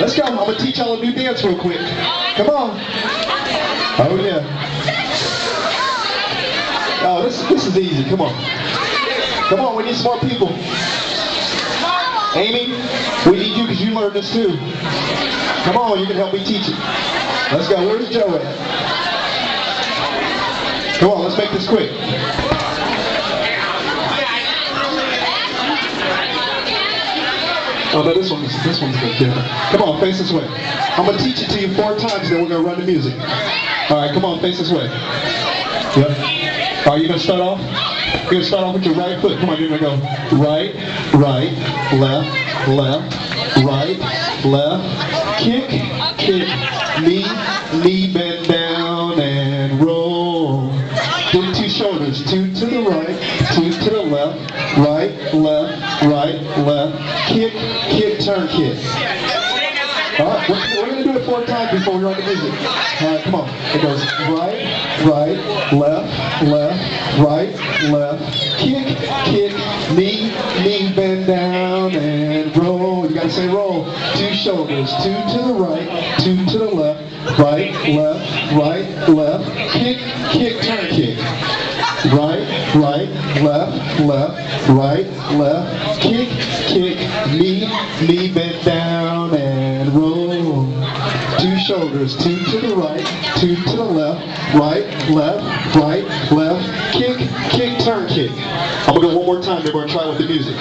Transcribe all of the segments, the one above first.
Let's go. I'm gonna teach y'all a new dance real quick. Come on. Oh yeah. Oh, this this is easy. Come on. Come on. We need some more people. Amy, we need you because you learned this too. Come on, you can help me teach it. Let's go. Where's Joe at? Come on, let's make this quick. No, this this one's good. different. Come on, face this way. I'm gonna teach it to you four times, then we're gonna run the music. All right, come on, face this way. Yep. Are you gonna start off? You're gonna start off with your right foot. Come on, you're gonna go right, right, left, left, right, left, kick, kick, knee, knee bend down and roll. Do two shoulders, two to the right, two to the left, right, left, right, left, kick, kick. All right, we're, we're going to do it four times before we run the music. All right, come on. It goes right, right, left, left, right, left, kick, kick, knee, knee bend down and roll. You got to say roll. Two shoulders, two to the right, two to the left, right, left, right, left, kick, kick, turn. Right, left, left, right, left, kick, kick, knee, knee bent down and roll. Two shoulders, two to the right, two to the left, right, left, right, left, kick, kick, turn, kick. I'm gonna go one more time, then we're gonna try with the music.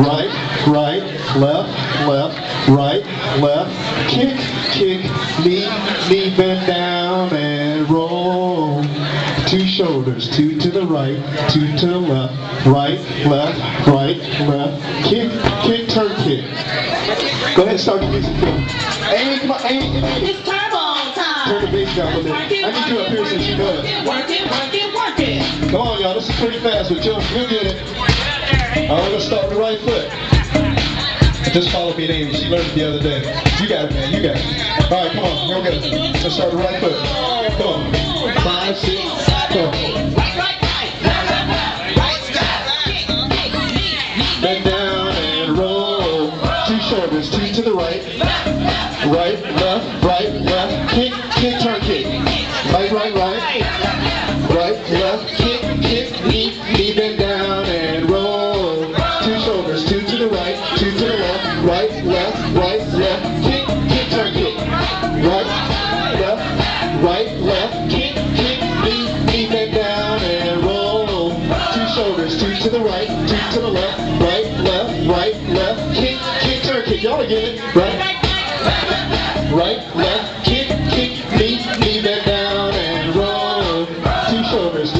Right, right, left, left, right, left, kick, kick, knee, knee bend down shoulders, two to the right, two to the left, right, left, right, left, kick, kick, turn, kick. Go ahead and start the music. Amy, come on, Amy, Amy. It's turbo time. Turn the bass down a little bit. I need you up here since you know it. work it, work it, work it. Come on, y'all, this is pretty fast, but you'll, you'll get it. All right, let's start with the right foot. Just follow me, Amy. She learned it the other day. You got it, man. You got it. All right, come on. Here we go. Let's start with the right foot. Come on. Five, six, knee, Bend down and roll. Two shoulders, two to the right. Right, left, right, left. Kick, kick, turn, kick. Right, right, right. Right, left, kick, kick, knee, knee bend down left. Right, left, right, left. Kick, kick, turn, kick. Y'all are getting it. Right, right, left. Kick, kick, knee, knee bend down and roll. Two shoulders,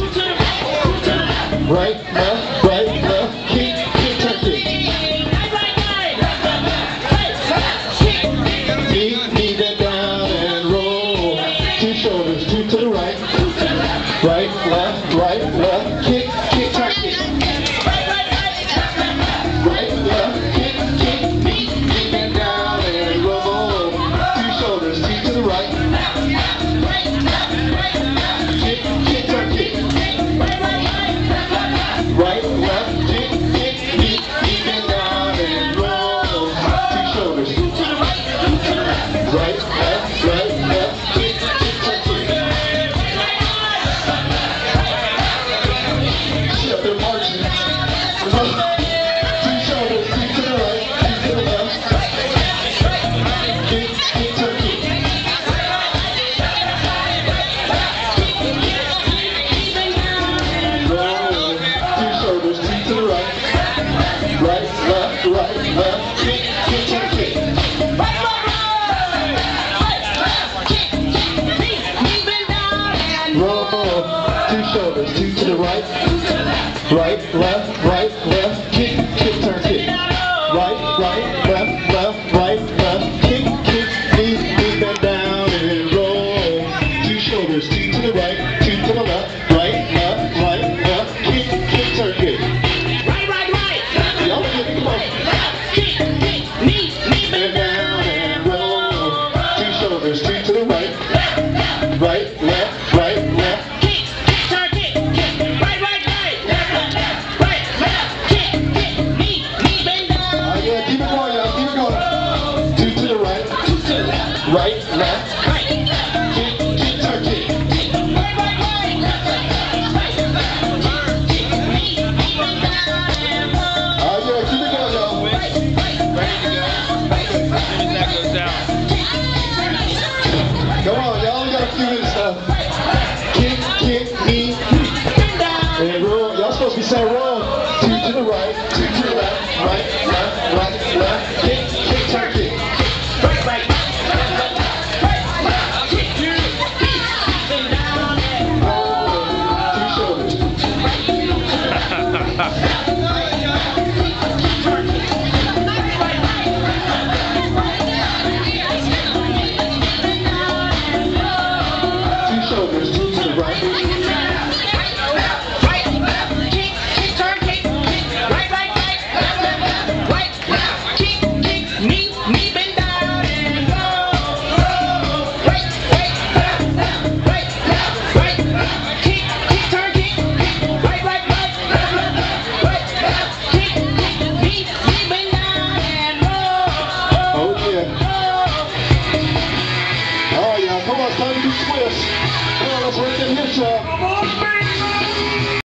right, left, right, left. Kick, kick, turn, kick. Knee, knee bend down and roll. Two shoulders, two to the right. Right, left, right, left. Kick. Right, left, right, left. Kick, kick, turn, kick. Right, right, right. Right, left. Kick, kick, Roll. Two shoulders, two to the right. Right, left, right, left. Kick, kick, turn, kick. Right, right, left, left, right, left. Kick, kick, down and roll. Two shoulders, two to the right, to the right. Right, left, right, left. y'all, supposed to be saying wrong. Two to the right, two to the left, right, left, right, left, kick,